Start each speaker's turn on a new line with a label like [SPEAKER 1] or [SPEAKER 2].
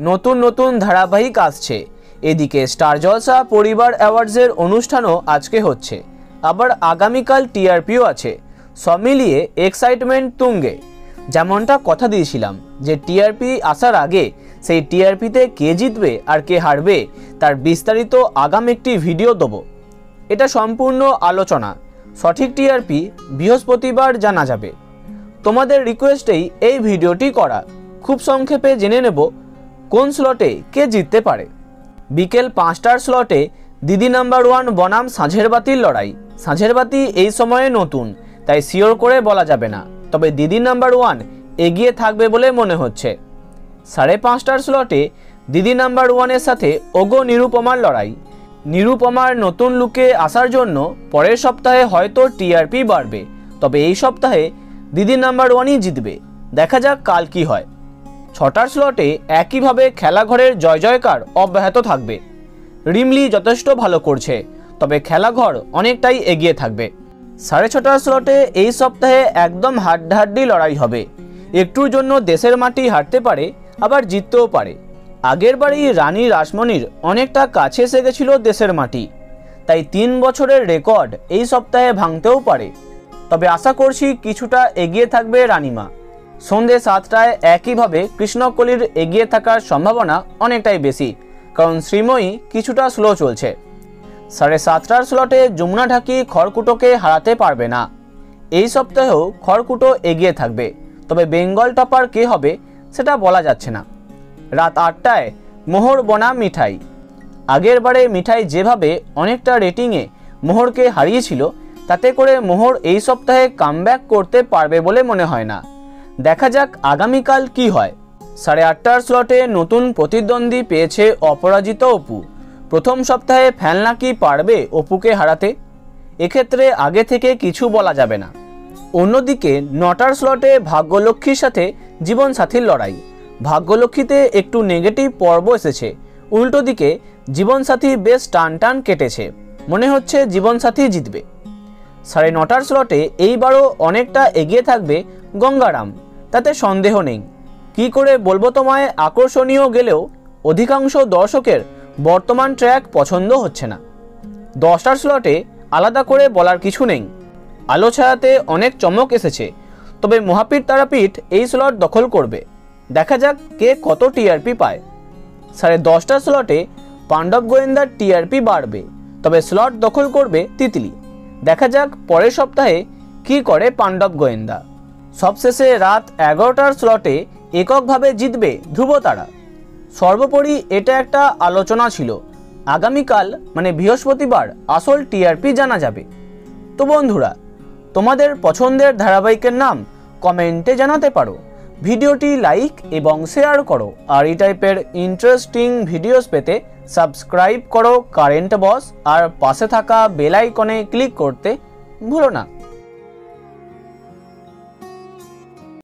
[SPEAKER 1] নতুন নতুন ধারাবাহিক আসছে। এদিকে স্টার জলসা পরিবার অ্যাওয়ার্ডসের অনুষ্ঠানও আজকে হচ্ছে। আবার আগামীকাল টিআরপিও আছে। সব মিলিয়ে এক্সাইটমেন্ট তুঙ্গে। যেমনটা কথা দিয়েছিলাম, যে টিআরপি আসার আগে সেই টিআরপিতে কে জিতবে আর কে হারবে, তার বিস্তারিত আগাম একটি ভিডিও দেবো। এটা সম্পূর্ণ আলোচনা। সঠিক টিআরপি বৃহস্পতিবার জানা যাবে। তোমাদের রিকোয়েস্টেই এই ভিডিওটি করা খুব সংক্ষেপে জেনে নেব কোন স্লটে কে জিততে পারে? বিকেল পাঁচটার স্লটে দিদি নাম্বার ওয়ান বনাম সাঁঝের বাতির লড়াই। সাঁঝের বাতি এই সময়ে নতুন, তাই শিওর করে বলা যাবে না। তবে দিদি নাম্বার ওয়ান এগিয়ে থাকবে বলে মনে হচ্ছে। সাড়ে পাঁচটার স্লটে দিদি নাম্বার ওয়ানের সাথে ওগো নিরুপমার লড়াই। নিরুপমার নতুন লুকে আসার জন্য পরের সপ্তাহে হয়তো টিআরপি বাড়বে, তবে এই সপ্তাহে দিদি নাম্বার ওয়ানই জিতবে। দেখা যাক কাল কি হয়। ছটার স্লটে একইভাবে খেলাঘরের জয় জয়কার অব্যাহত থাকবে। রিমলি যথেষ্ট ভালো করছে, তবে খেলাঘর অনেকটাই এগিয়ে থাকবে। সাড়ে ছটার স্লটে এই সপ্তাহে একদম হাড্ডাহাড্ডি লড়াই হবে। একটুর জন্য দেশের মাটি হারতে পারে, আবার জিততেও পারে। আগের বারই রানী রাসমণির অনেকটা কাছে এসে গেছিল দেশের মাটি। তাই তিন বছরের রেকর্ড এই সপ্তাহে ভাঙতেও পারে। তবে আশা করছি কিছুটা এগিয়ে থাকবে রানীমা। সন্ধে সাতটায় একইভাবে কৃষ্ণকলির এগিয়ে থাকার সম্ভাবনা অনেকটাই বেশি, কারণ শ্রীময়ী কিছুটা স্লো চলছে। সাড়ে সাতটার স্লটে যমুনা ঢাকি খড়কুটোকে হারাতে পারবে না। এই সপ্তাহেও খড়কুটো এগিয়ে থাকবে, তবে বেঙ্গল টপার কে হবে সেটা বলা যাচ্ছে না। রাত আটটায় মোহর বনাম মিঠাই। আগের বারে মিঠাই যেভাবে অনেকটা রেটিংয়ে মোহরকে হারিয়েছিল, তাতে করে মোহর এই সপ্তাহে কামব্যাক করতে পারবে বলে মনে হয় না। দেখা যাক আগামীকাল কি হয়। সাড়ে আটটার স্লটে নতুন প্রতিদ্বন্দ্বী পেয়েছে অপরাজিত অপু। প্রথম সপ্তাহে ফ্যালনা কি পারবে অপুকে হারাতে? এক্ষেত্রে আগে থেকে কিছু বলা যাবে না। অন্যদিকে নটার স্লটে ভাগ্যলক্ষ্মীর সাথে জীবনসাথীর লড়াই। ভাগ্যলক্ষ্মীতে একটু নেগেটিভ পর্ব এসেছে। উল্টো দিকে জীবনসাথী বেশ টান টান কেটেছে। মনে হচ্ছে জীবনসাথী জিতবে। সাড়ে নটার স্লটে এইবারও অনেকটা এগিয়ে থাকবে গঙ্গারাম। তাতে সন্দেহ নেই। কি করে বলব তোমায়? আকর্ষণীয় গেলেও অধিকাংশ দর্শকের বর্তমান ট্র্যাক পছন্দ হচ্ছে না। দশটার স্লটে আলাদা করে বলার কিছু নেই। আলো ছায়াতে অনেক চমক এসেছে। তবে মহাপীর তারাপীঠ এই স্লট দখল করবে। দেখা যাক কে কত টিআরপি পায়। সাড়ে দশটার স্লটে পাণ্ডব গোয়েন্দার টিআরপি বাড়বে। তবে স্লট দখল করবে তিতলি। দেখা যাক পরের সপ্তাহে কি করে পাণ্ডব গোয়েন্দা। সবশেষে রাত এগারোটার স্লটে এককভাবে জিতবে ধ্রুবতারা। সর্বোপরি এটা একটা আলোচনা ছিল। আগামীকাল মানে বৃহস্পতিবার, আসল টিআরপি জানা যাবে। তো বন্ধুরা, তোমাদের পছন্দের ধারাবাহিকের নাম কমেন্টে জানাতে পারো। ভিডিওটি লাইক এবং শেয়ার করো। আর এই টাইপের ইন্টারেস্টিং ভিডিওস পেতে সাবস্ক্রাইব করো কারেন্ট বস। আর পাশে থাকা বেল আইকনে ক্লিক করতে ভুলো না।